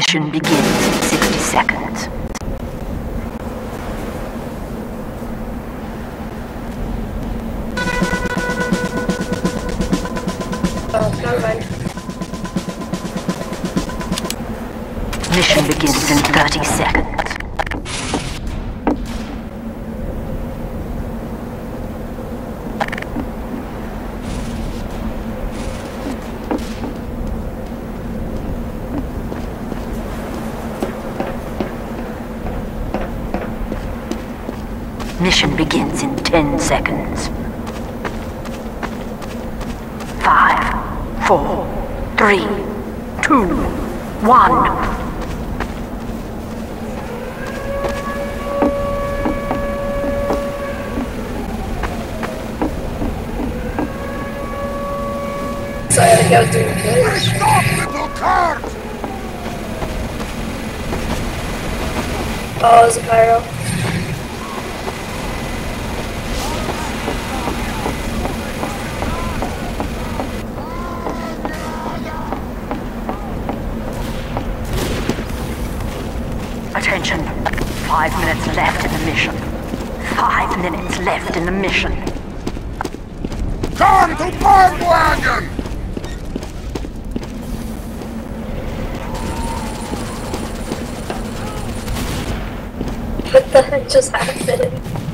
Mission begins in 60 seconds. Oh. Mission begins in 30 seconds. Mission begins in 10 seconds. Five, four, three, two, one. Go through! Oh, it's a pyro. Attention. Five minutes left in the mission. Five minutes left in the mission. Come to Barb Wagon! What the heck just happened?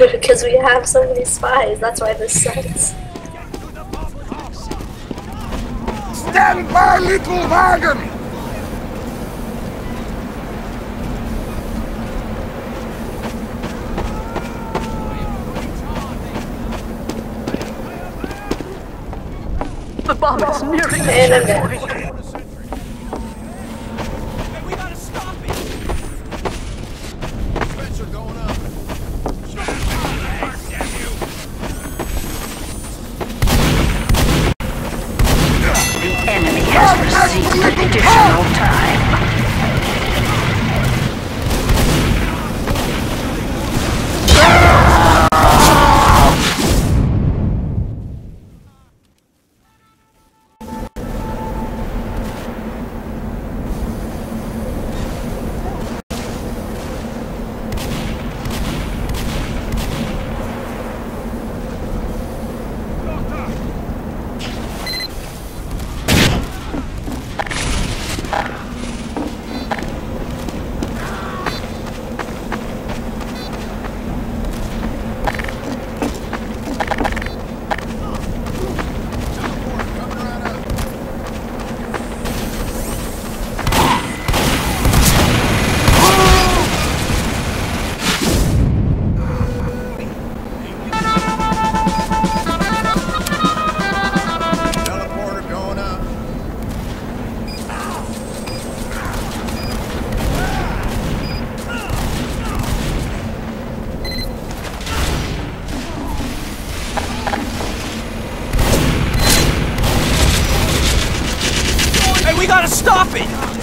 Because we have so many spies, that's why this sucks. Stand by, little wagon! The bomb is nearing has received additional time. Stop!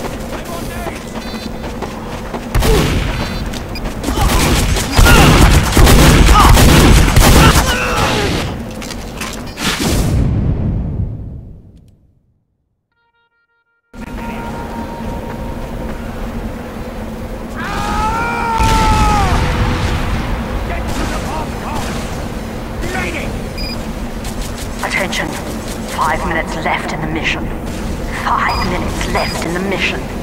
Attention. Five minutes left in the mission. Five minutes left in the mission.